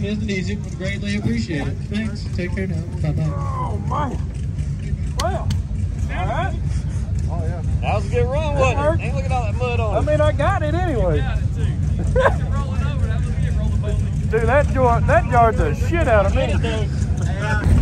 Isn't and Easy but greatly appreciate it. Thanks. Take care now. Bye bye. Oh, man. Well, all right. Oh yeah. That was a good run, wasn't it? Ain't look at all that mud on it. I mean, I got it anyway. Got it Dude, that yard—that yard's the shit out of me.